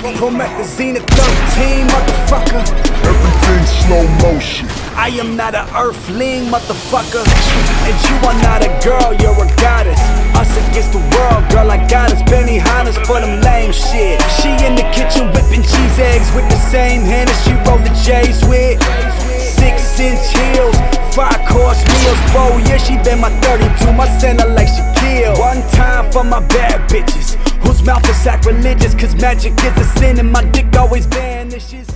Promethazine 13, motherfucker. Everything slow motion. I am not an earthling, motherfucker. And you are not a girl, you're a goddess. Us against the world, girl, I got us. Benihanas for them lame shit. She in the kitchen whipping cheese eggs with the same hand as she rolled the J's with. Six inch heels, five course meals. Four years she been my 32, my center for my bad bitches, whose mouth is sacrilegious. Cause magic is a sin and my dick always vanishes.